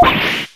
you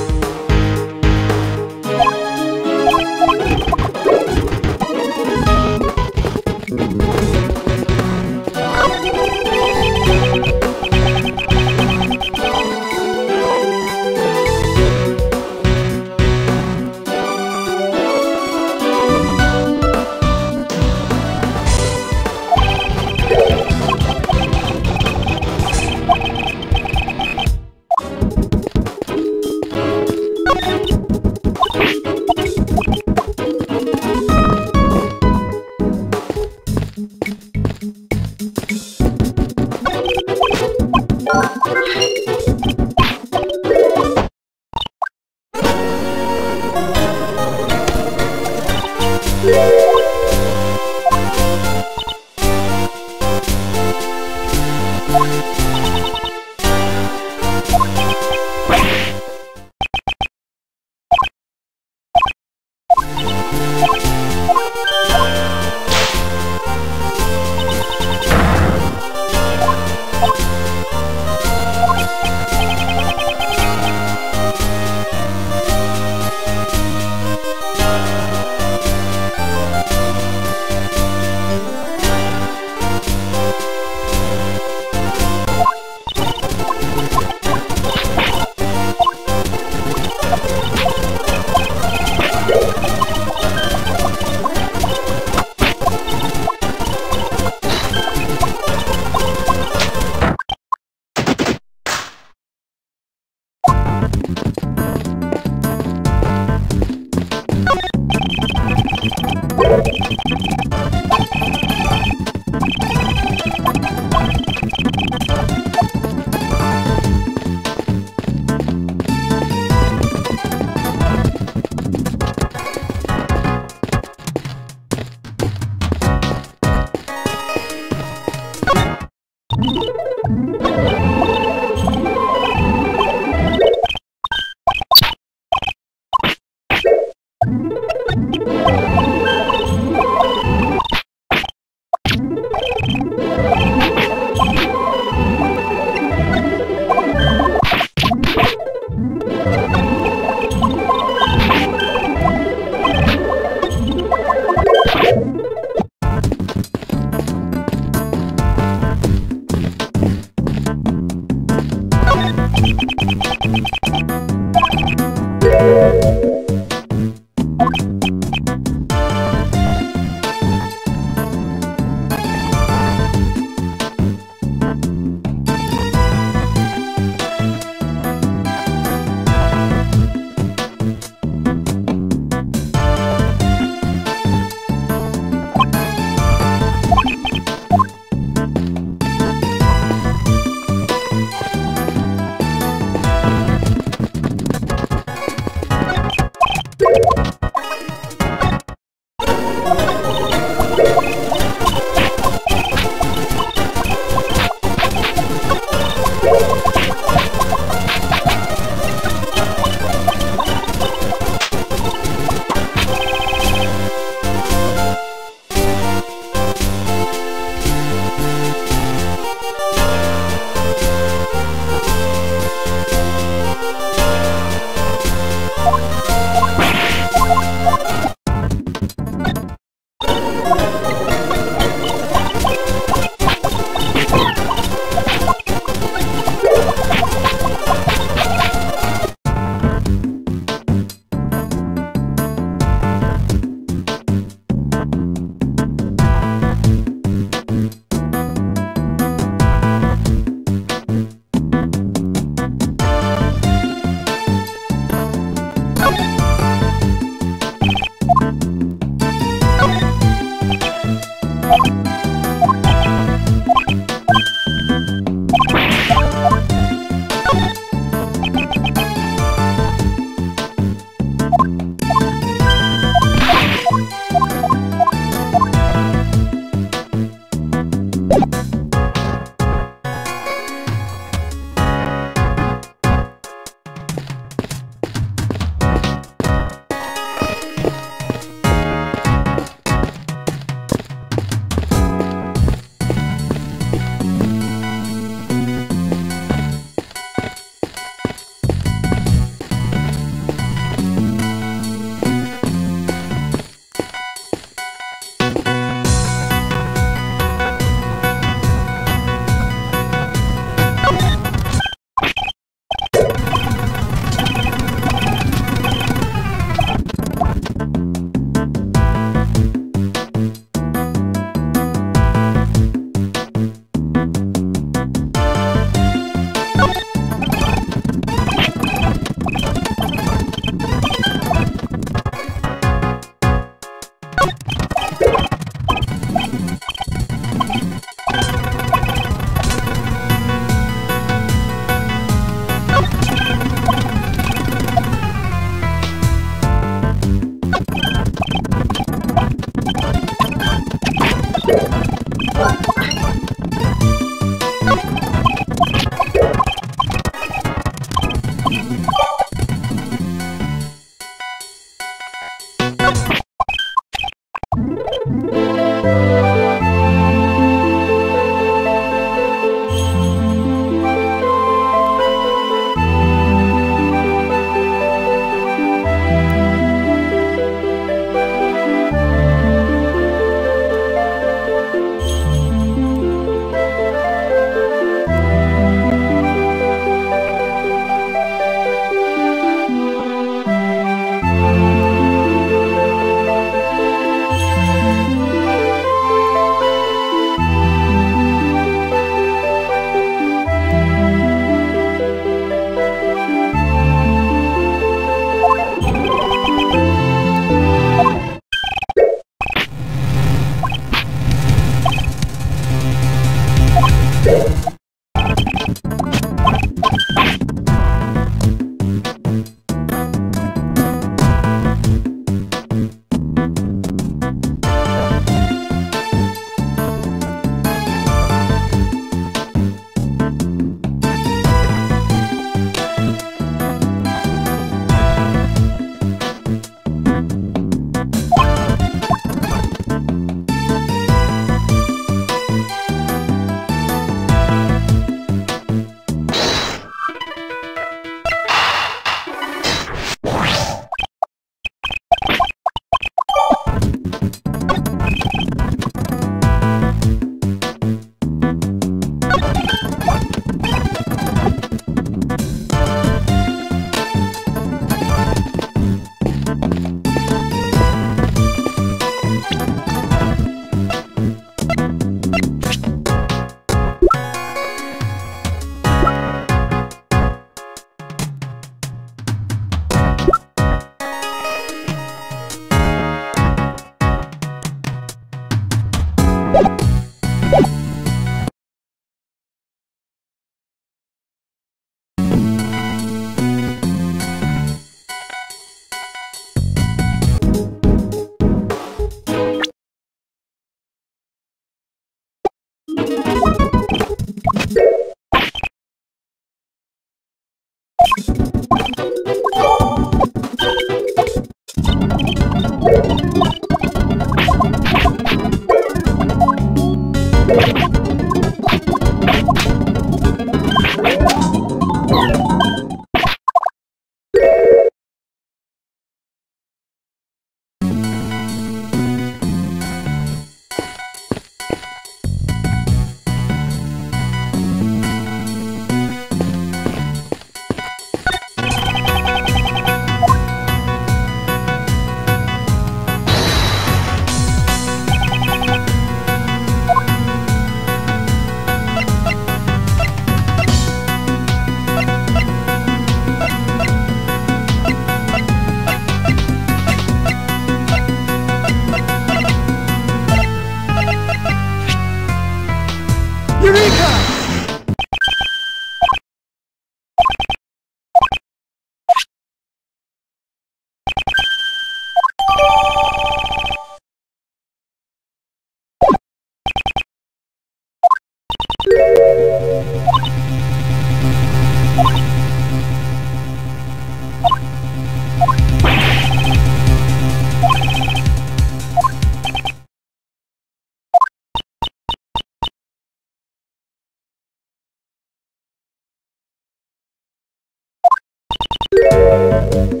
Bye.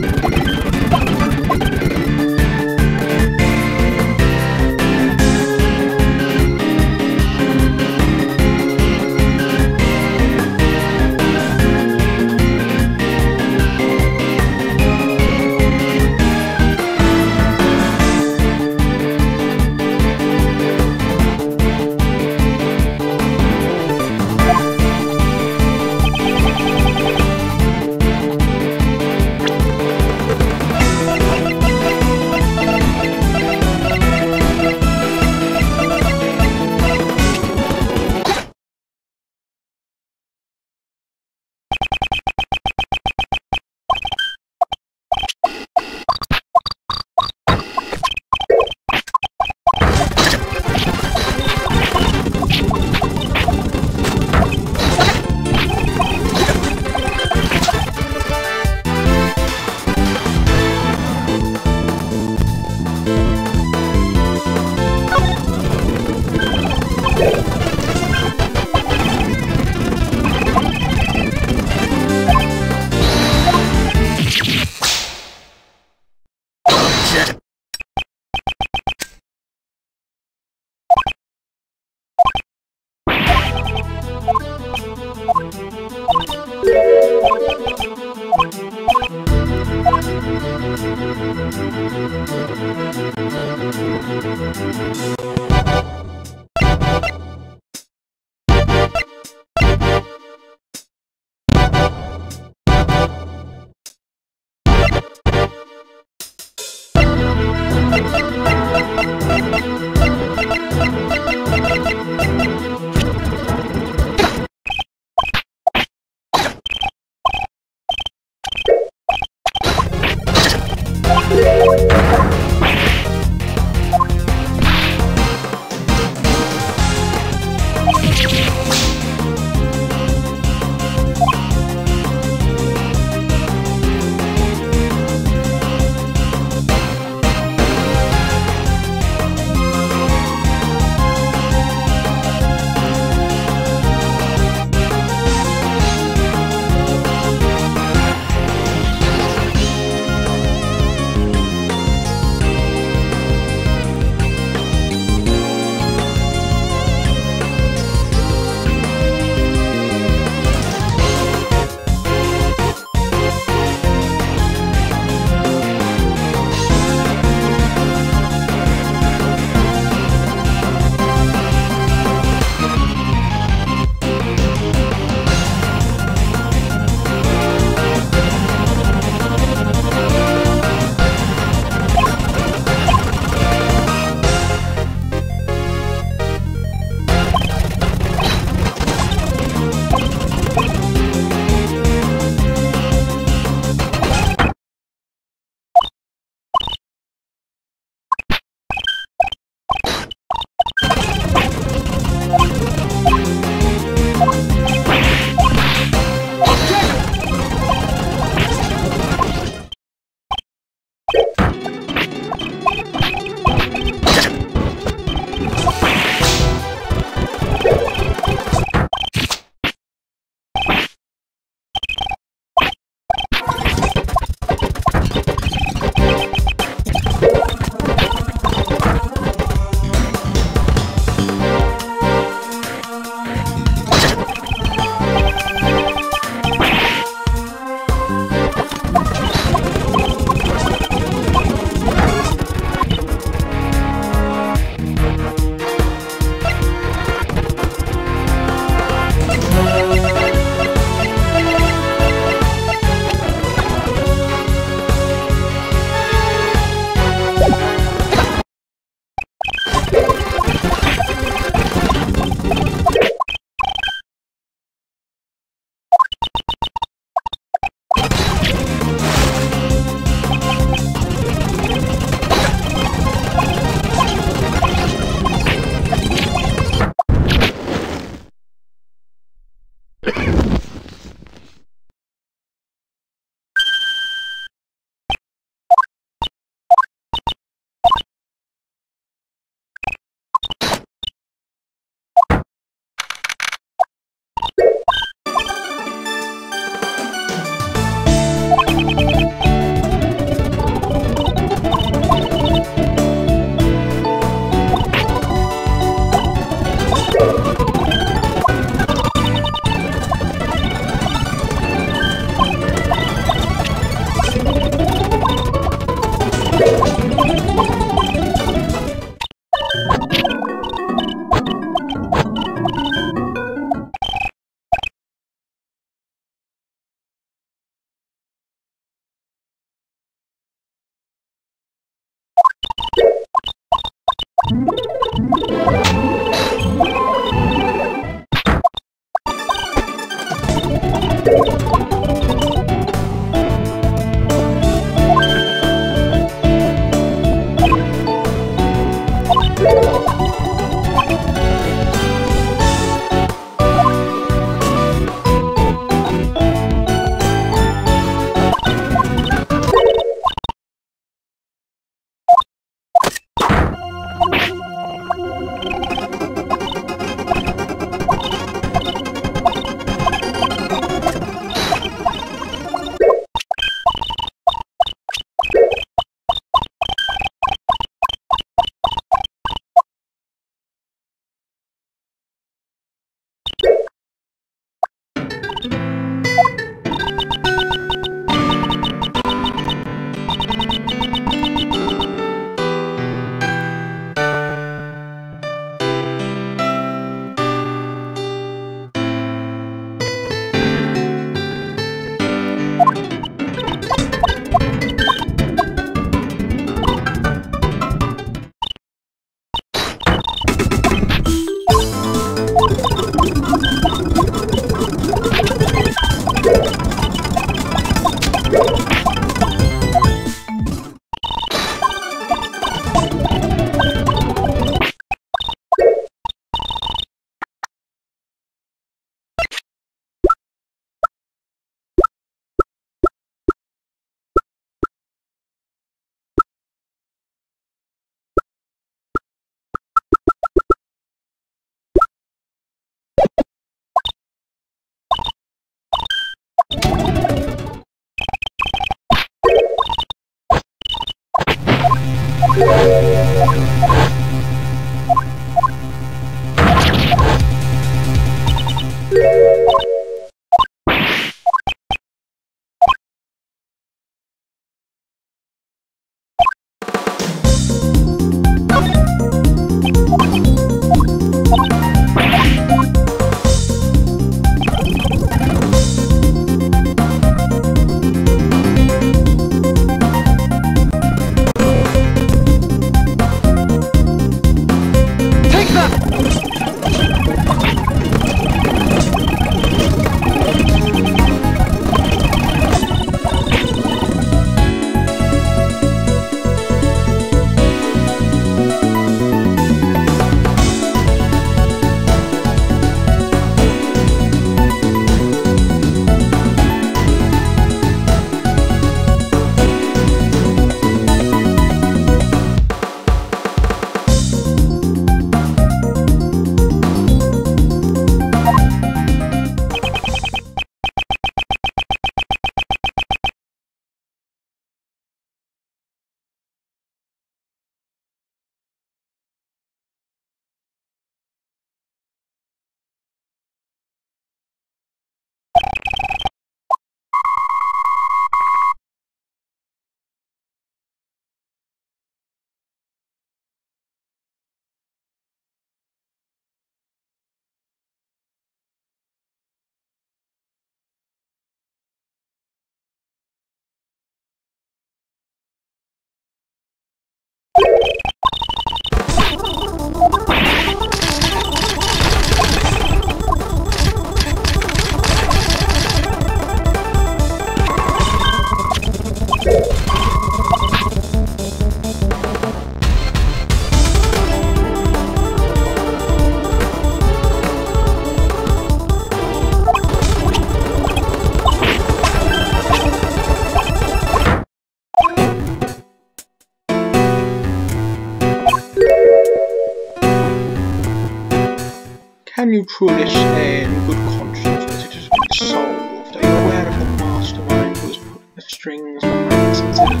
prudish and good conscience as it has been solved. Are you aware of the mastermind who has put the strings behind this incident?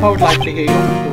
I would like to hear your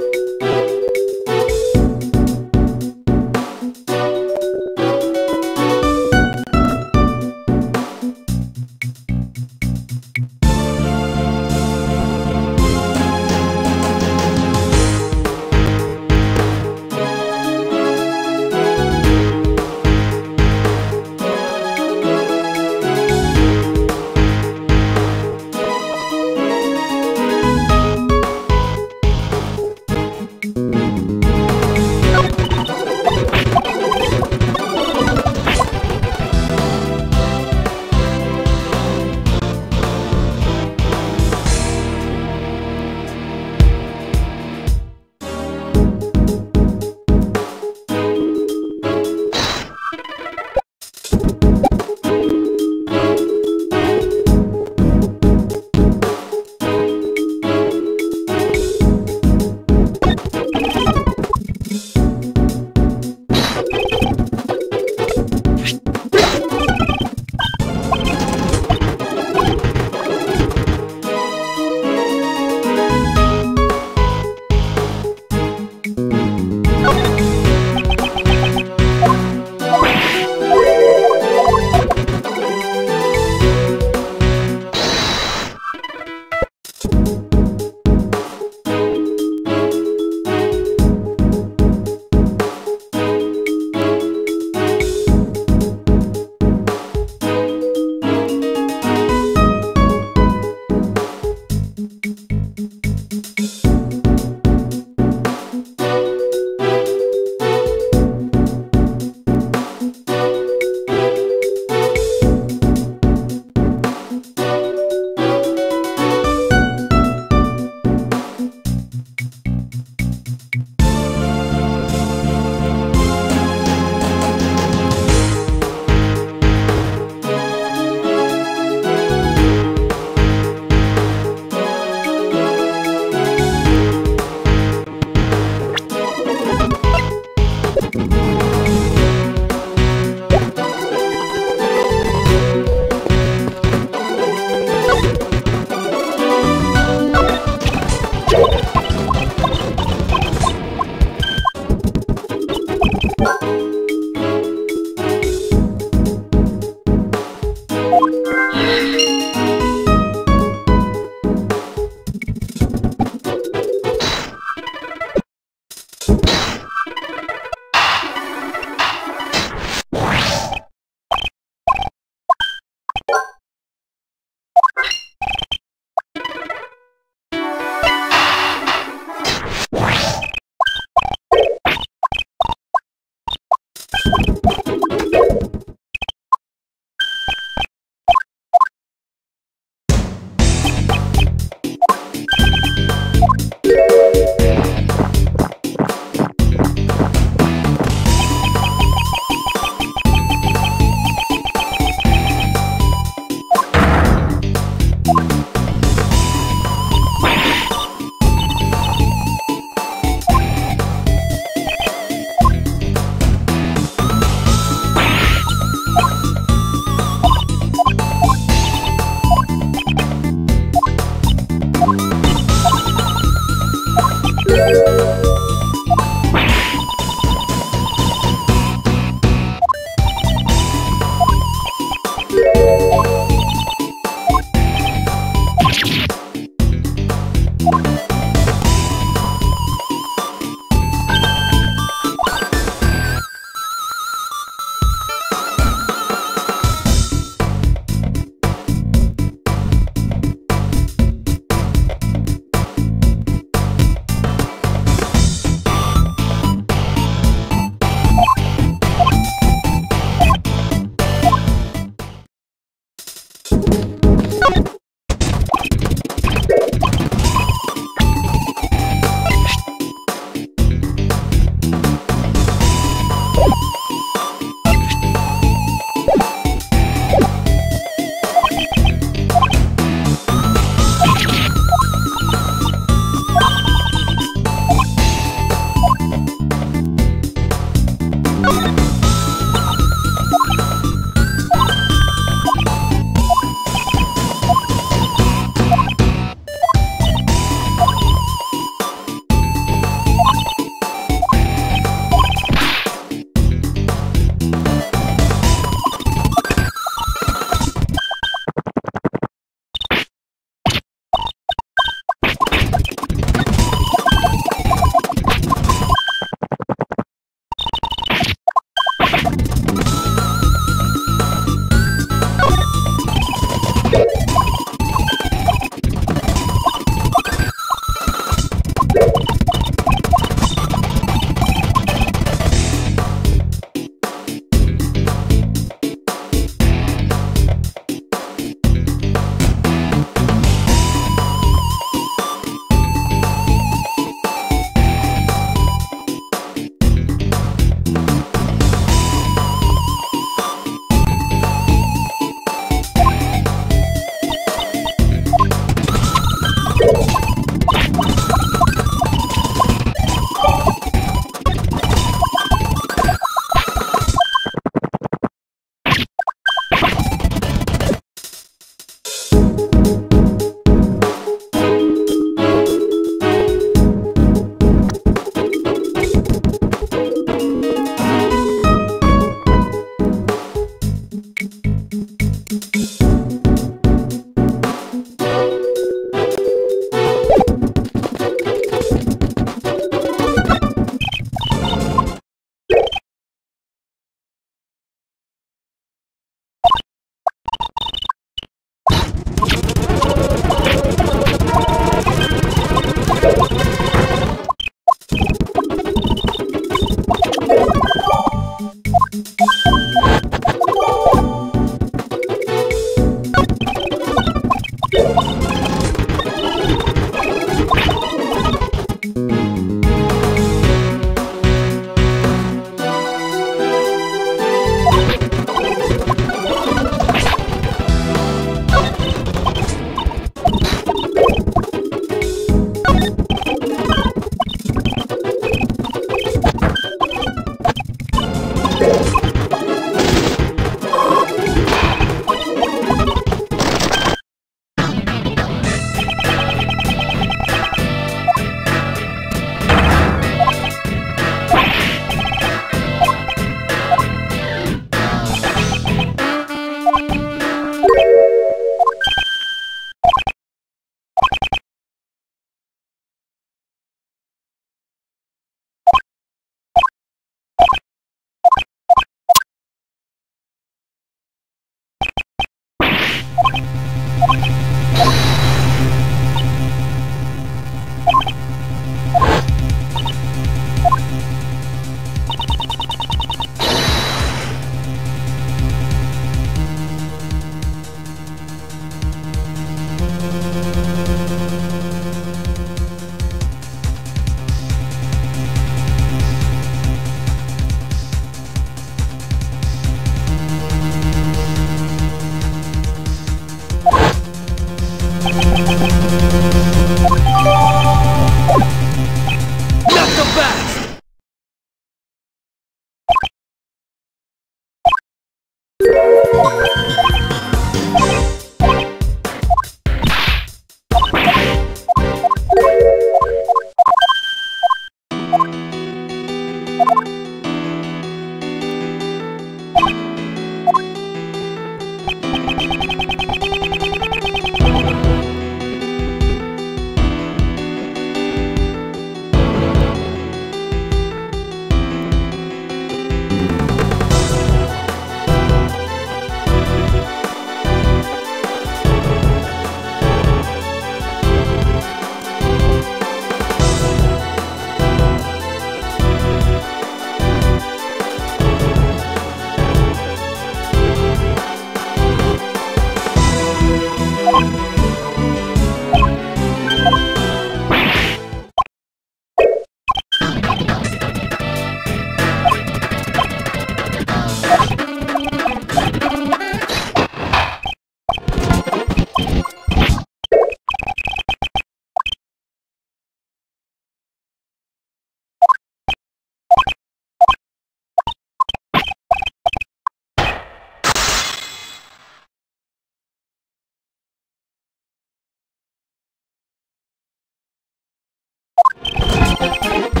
Objection!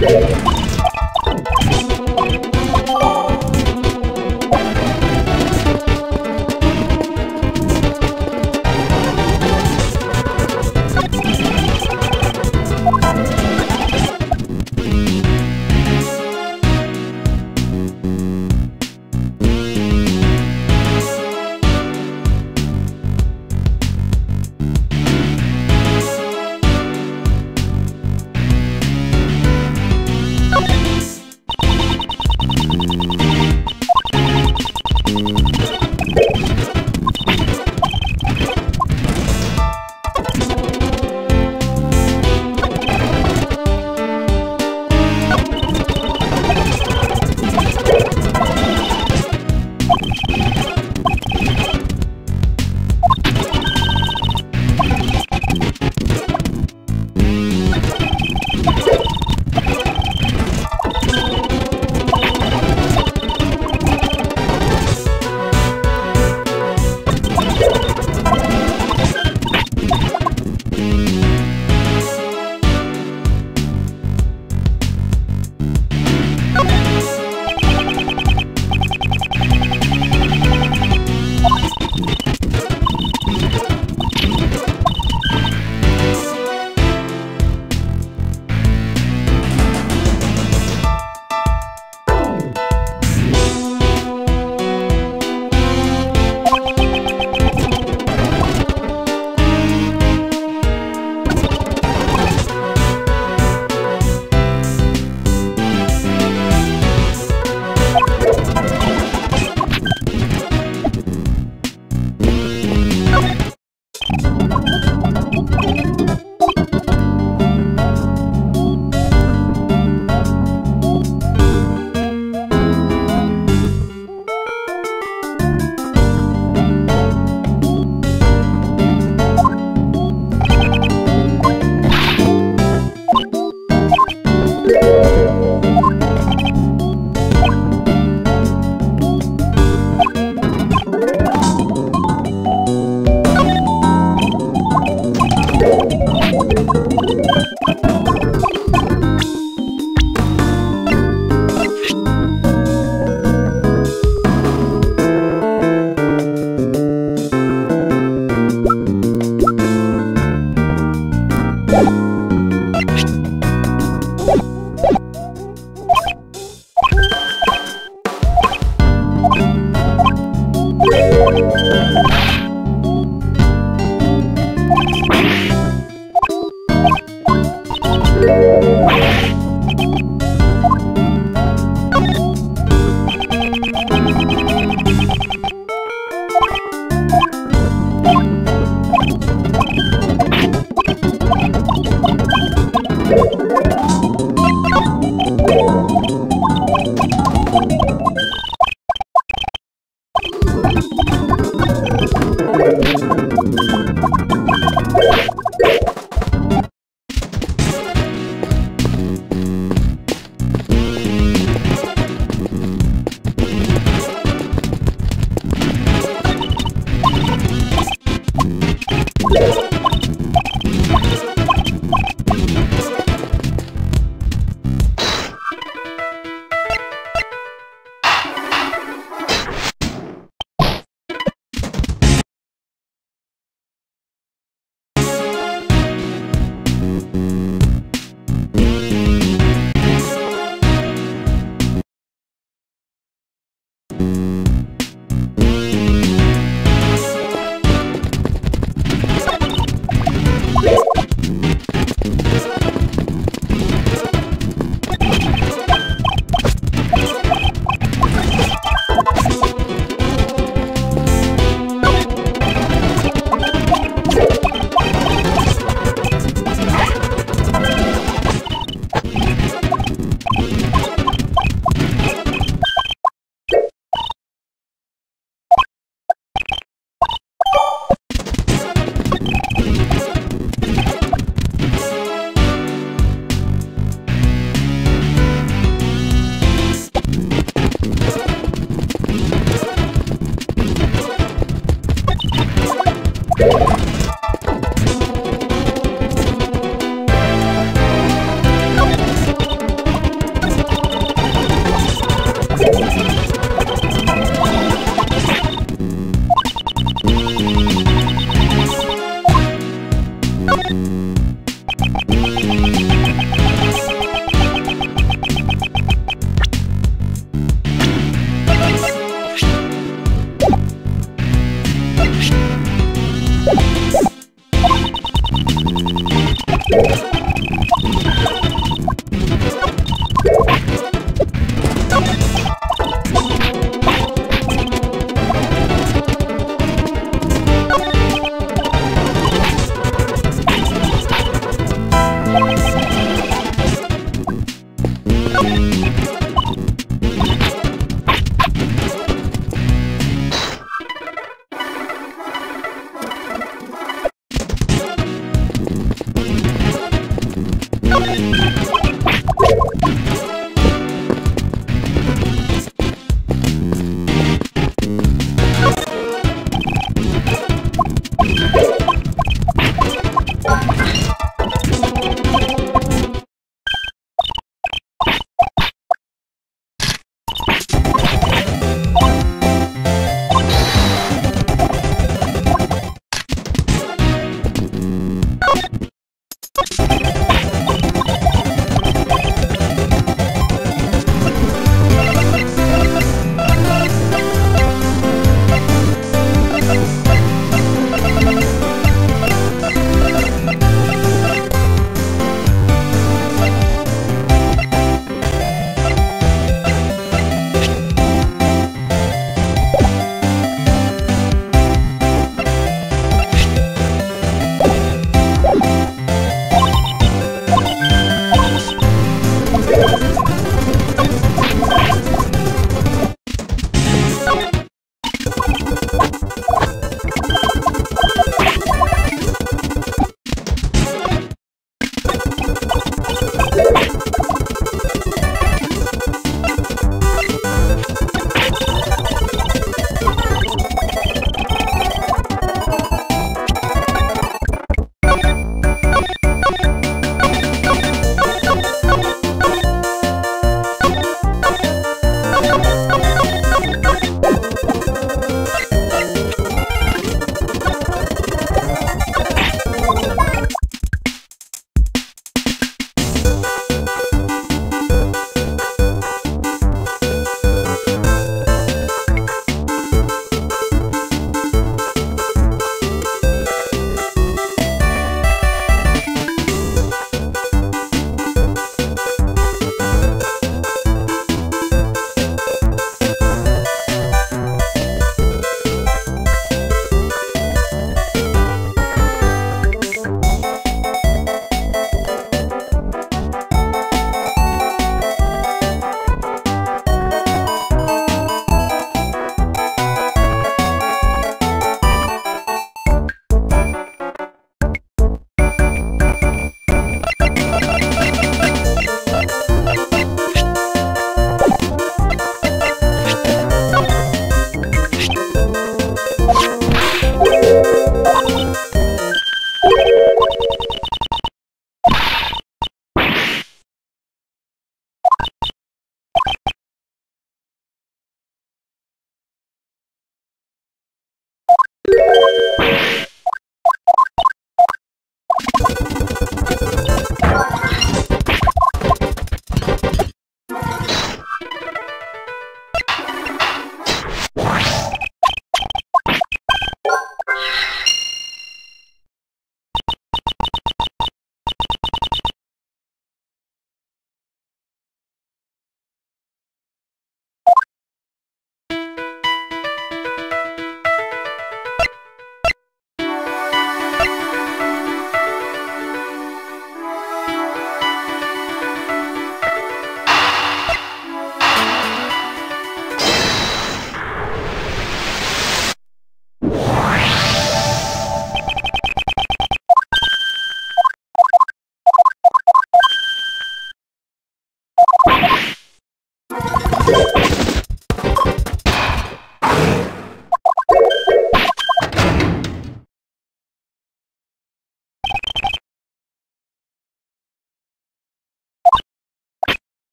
Yeah.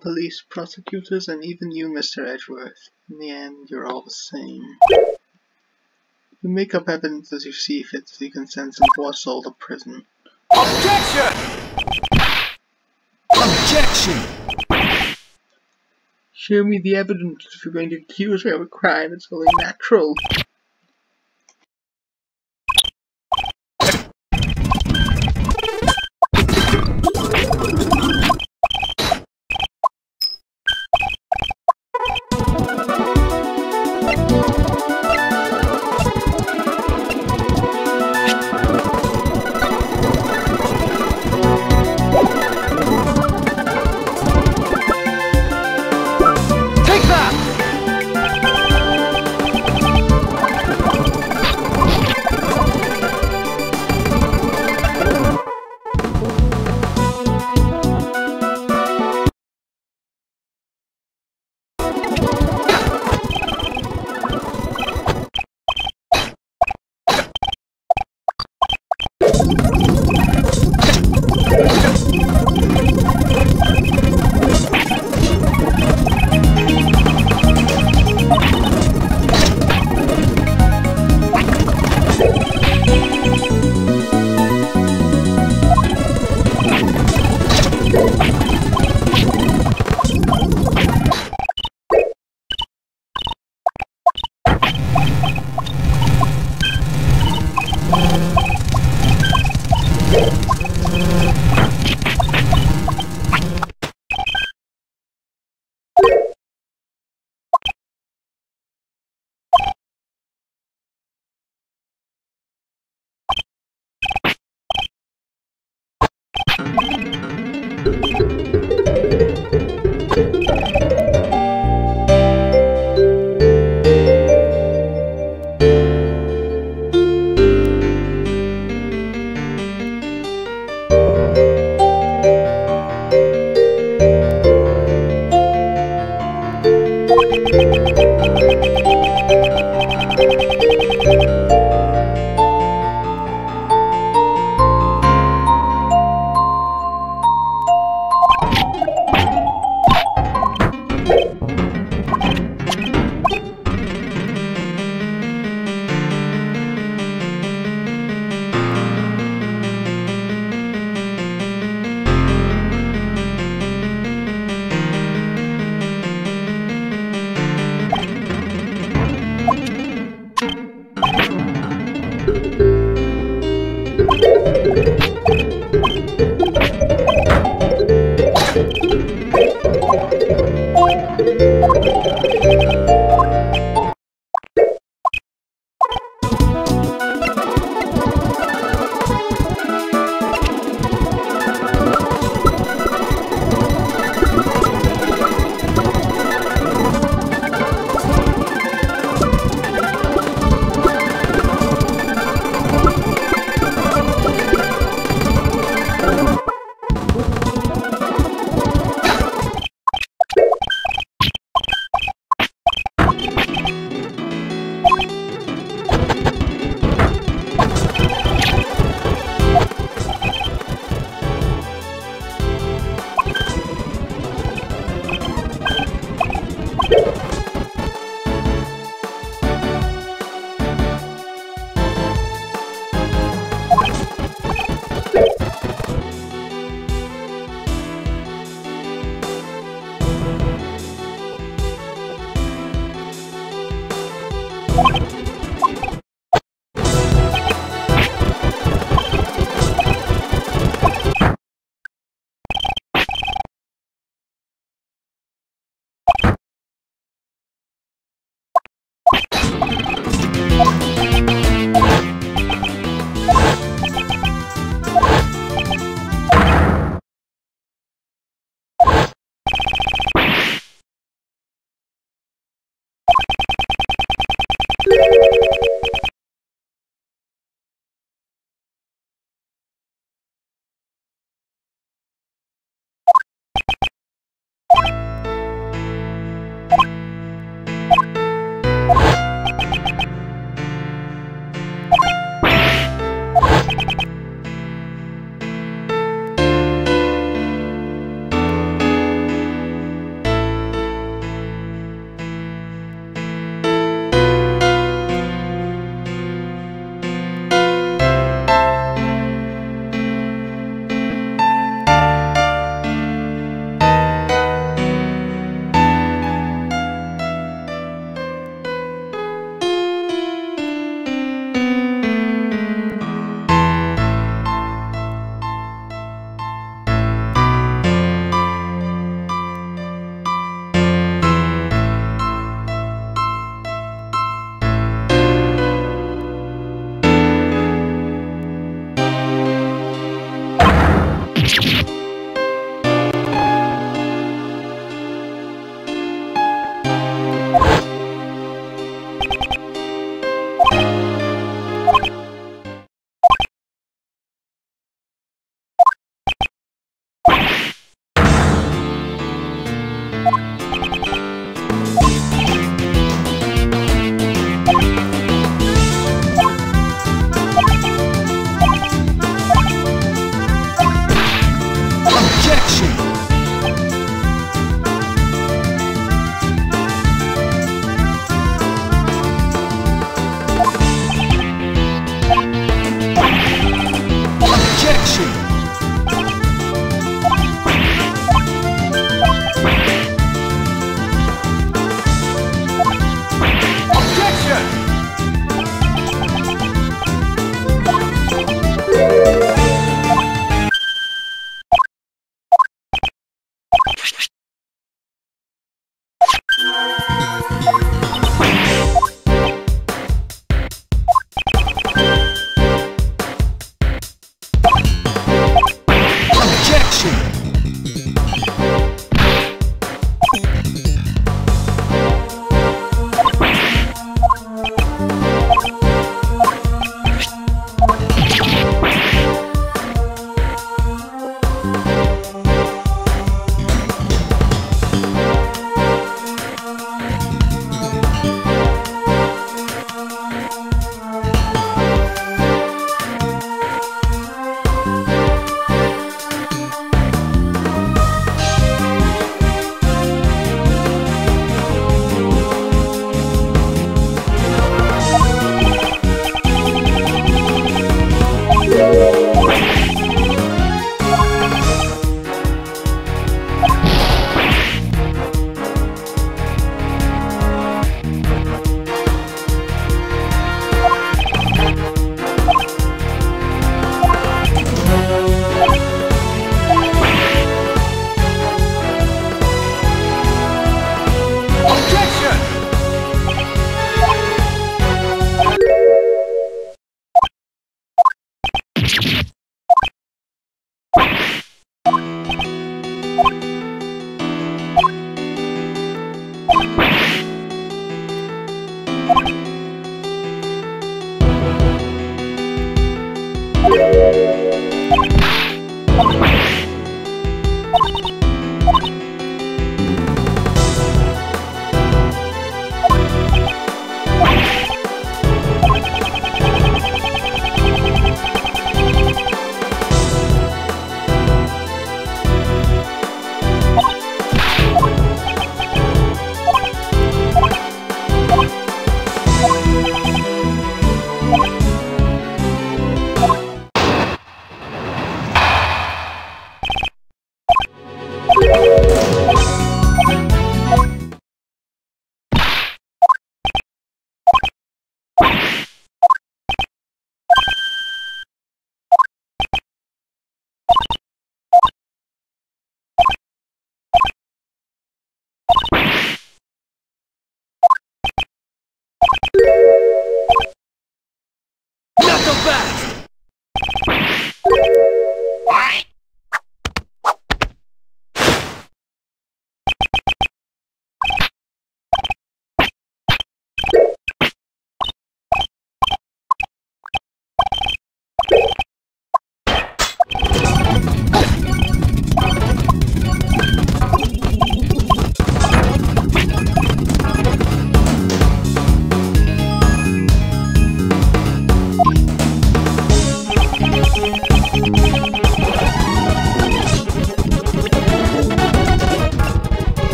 Police, prosecutors, and even you, Mr. Edgeworth. In the end, you're all the same. You make up evidence as you see fit so you can send some us all to prison. Objection! Objection! Show me the evidence if you're going to accuse me of a crime, it's only natural.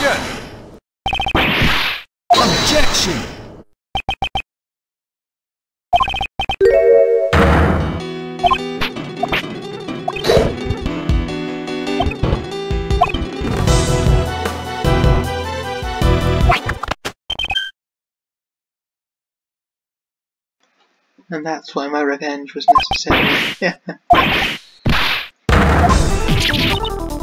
Objection! Objection! And that's why my revenge was necessary.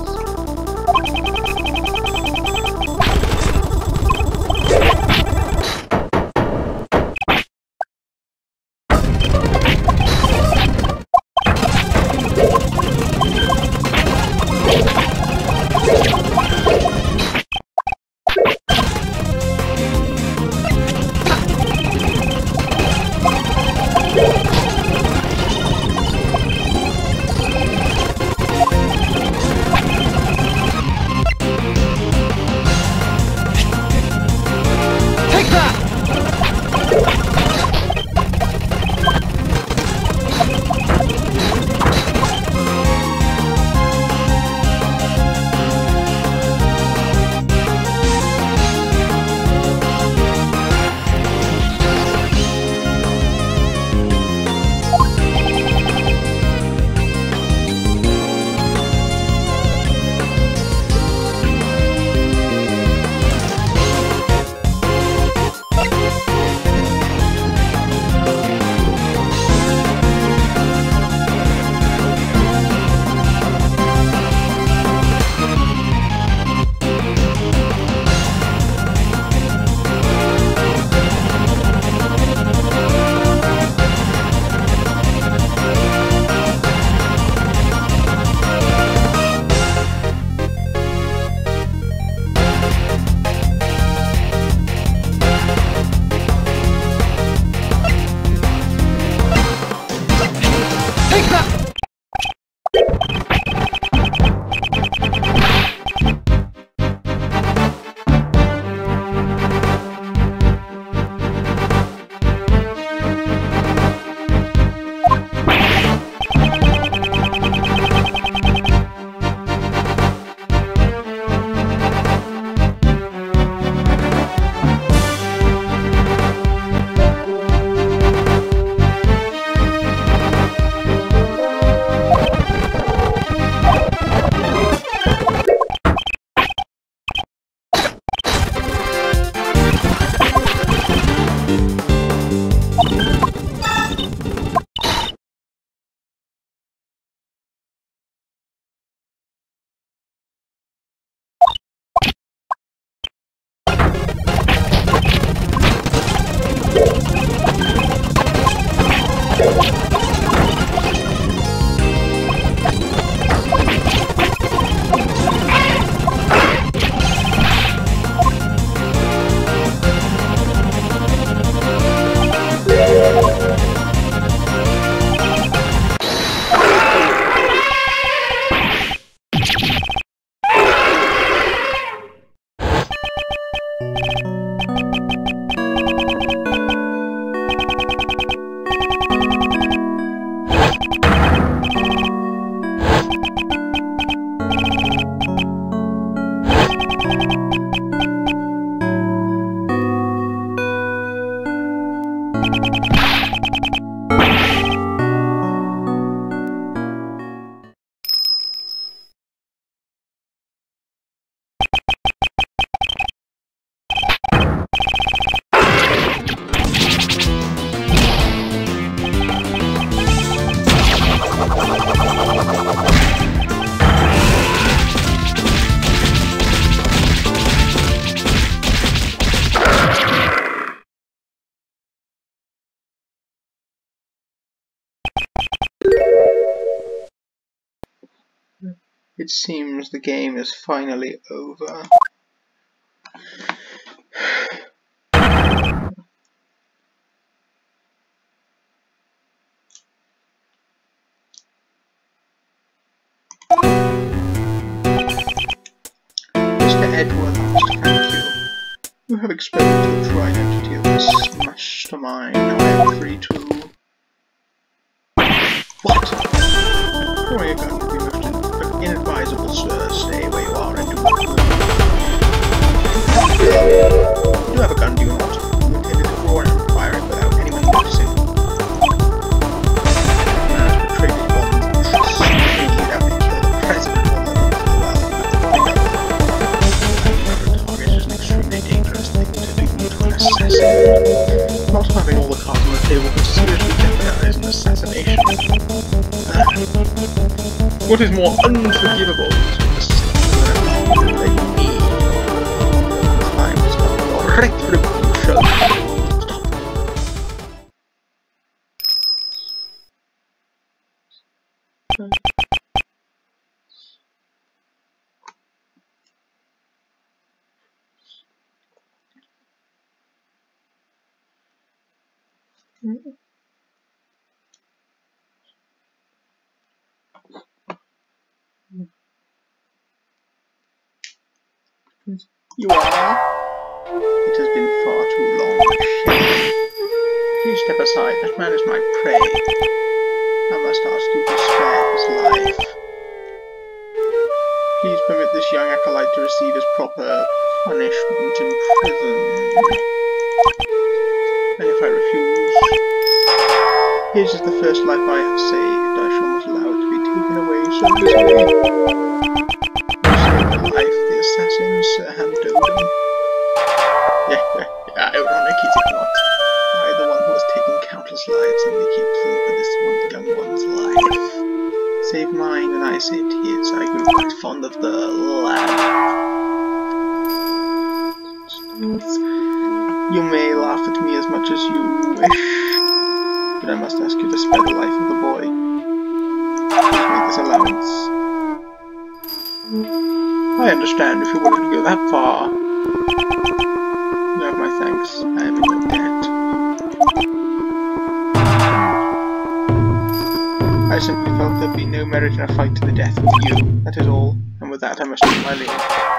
It seems the game is finally over. Mr. Edgeworth, thank you. You have exposed the true identity of this mastermind. Now I am free to... What? Where you most sir? Stay where you are and do move. You do have a gun, do you not? You intended to draw and fire it without anyone noticing. Man has betrayed his and trusts. He'd have to kill the president of the the target is an extremely dangerous thing to do to an assassin. Not having all the cards on the table could seriously jeopardize an assassination. What is more unforgivable You are? It has been far too long. Please step aside. That man is my prey. I must ask you to spare his life. Please permit this young acolyte to receive his proper punishment in prison. And if I refuse, his is the first life I have saved. I shall not allow it to be taken away so easily. You life of the assassin, Sirhan Dogen. Yeah, yeah, yeah, ironic is it not? I, the one who has taken countless lives, and a plea for this one young one's life. Save mine, and I saved his. I grew quite fond of the lad. You may laugh at me as much as you wish, but I must ask you to spare the life of the boy. Please make this allowance. Understand if you wanted to go that far. You have my thanks. I am in debt. I simply felt there'd be no merit in a fight to the death with you. That is all. And with that I must take my leave.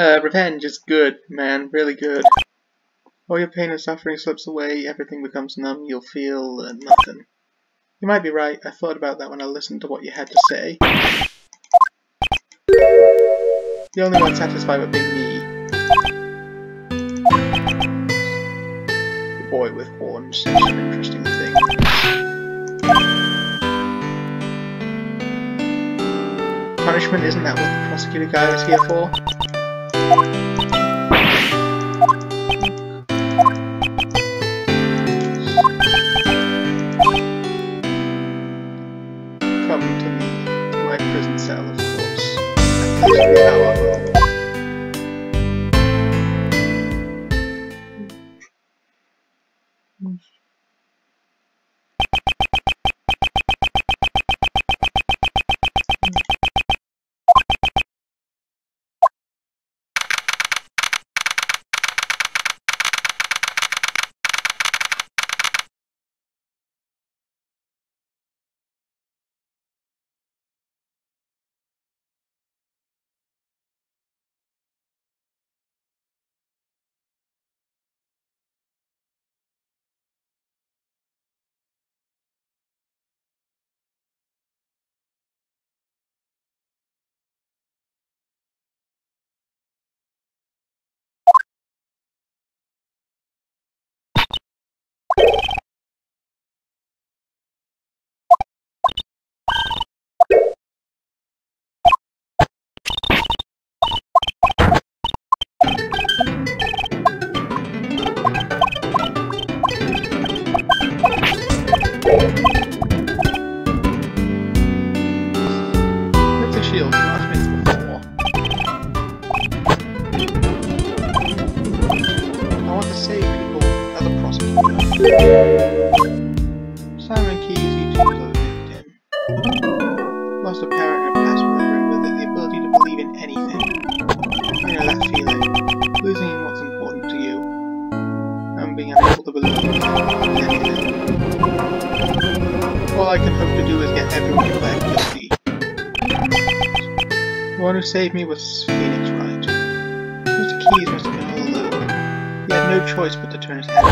Uh, revenge is good, man. Really good. All your pain and suffering slips away, everything becomes numb, you'll feel uh, nothing. You might be right, I thought about that when I listened to what you had to say. The only one satisfied would be me. The boy with horns, such an interesting thing. Punishment isn't that what the prosecutor guy was here for? Save me was Phoenix Wright, whose keys must have been all over. He had no choice but to turn his head.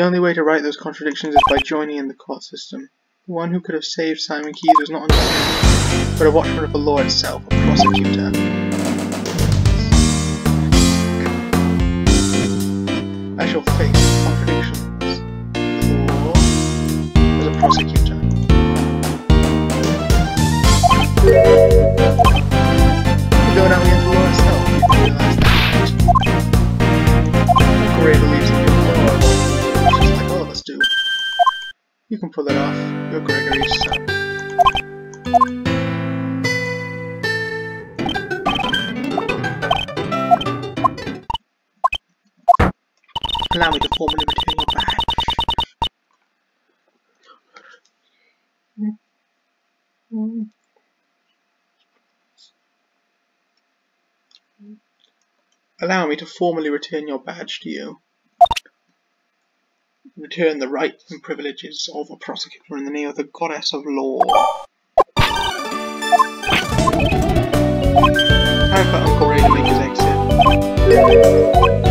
The only way to right those contradictions is by joining in the court system. The one who could have saved Simon Keyes was not a lawyer, but a watchman of the law itself, a prosecutor. Allow me to formally return your badge to you. Return the rights and privileges of a prosecutor in the name of the goddess of law. Time for Uncle Ray to make his exit.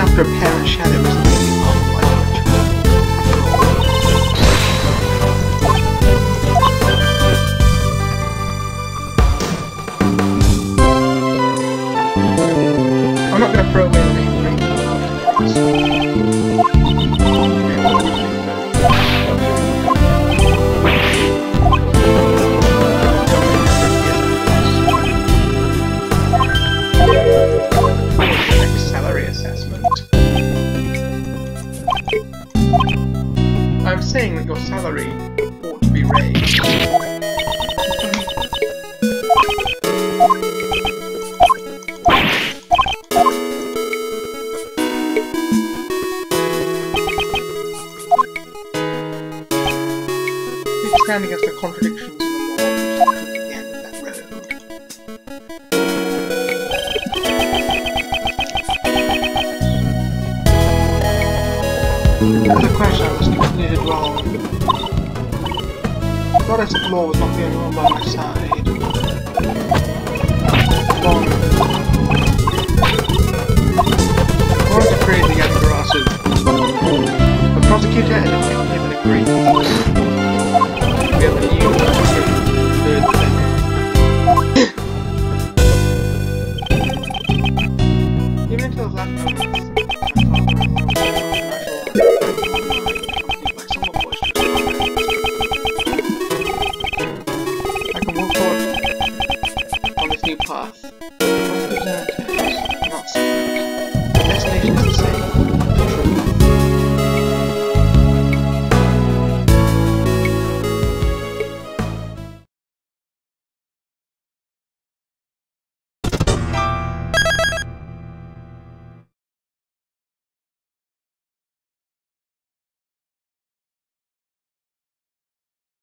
Chasing after